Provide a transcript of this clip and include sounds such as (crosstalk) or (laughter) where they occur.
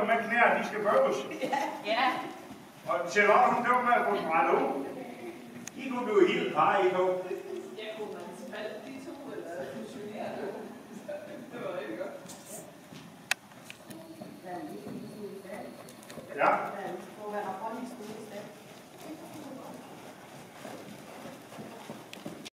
mere, at de skal bøves. (laughs) Ja, Og Charlotte, det var med at få dem rettet ud. I kunne blive helt par, I to. Ja, kunne man spalte de to, eller fusionere det? Det var rigtig godt. Ja.